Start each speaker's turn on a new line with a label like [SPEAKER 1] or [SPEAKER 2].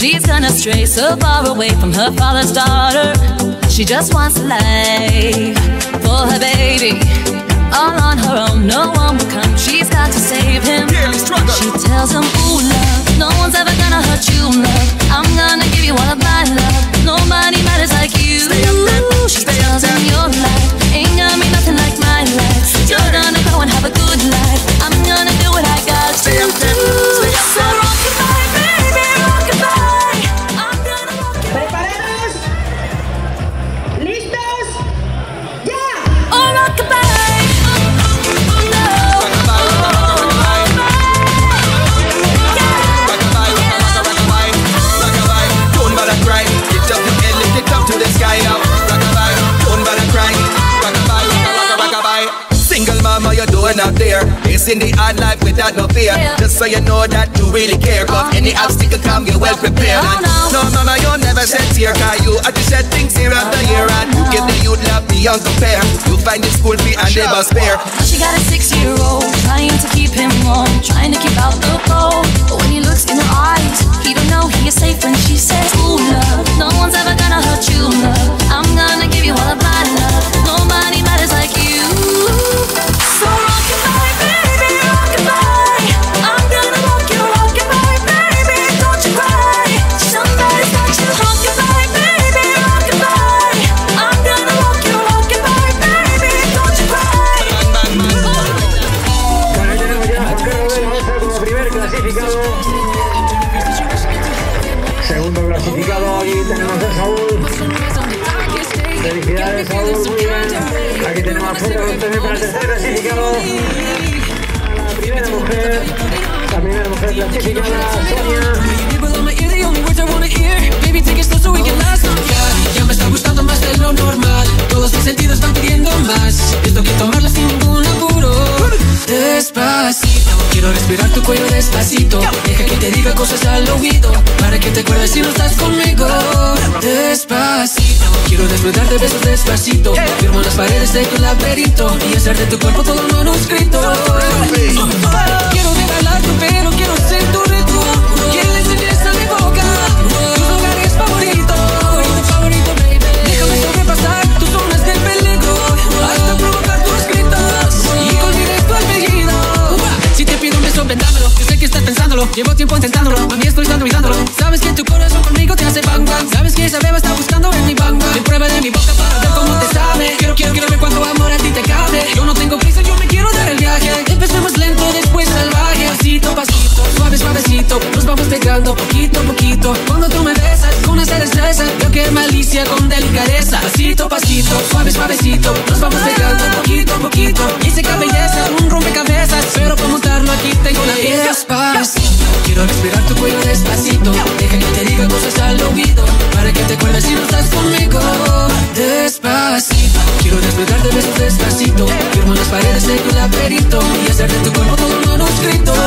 [SPEAKER 1] stray so far away from her father's daughter. She just wants a life for her baby. All on her own, no one will come. She's got to save him. She tells him, Ooh,
[SPEAKER 2] Facing the hard life without no fear.
[SPEAKER 1] Yeah.
[SPEAKER 2] Just so you know that you really care. Cause uh-huh. any obstacle come, get well prepared.
[SPEAKER 1] Oh, no.
[SPEAKER 2] no, mama, you never shed tear. Cause you had to shed things here after oh, year. And you give the youth love beyond compare. You find the school fee and never spare.
[SPEAKER 1] She got a six-year-old trying
[SPEAKER 3] Segundo clasificado, aquí tenemos a Saúl. Felicidades, Saúl, muy bien. Aquí tenemos a Foto también para el tercer clasificado. A la primera mujer, la mujer clasificada, Sonia.
[SPEAKER 4] Ya me está gustando más de lo normal. Todos mis sentidos están pidiendo más. Esto que tomarla quiero respirar tu cuello despacito. Deja que te diga cosas al oído. Para que te acuerdes si no estás conmigo. Despacito, quiero desnudar de besos despacito. Firmo las paredes de tu laberinto. Y hacer de tu cuerpo todo un manuscrito. Disfrutar de besos despacito Firmo las paredes de tu laberinto Y hacer de tu cuerpo todo un manuscrito.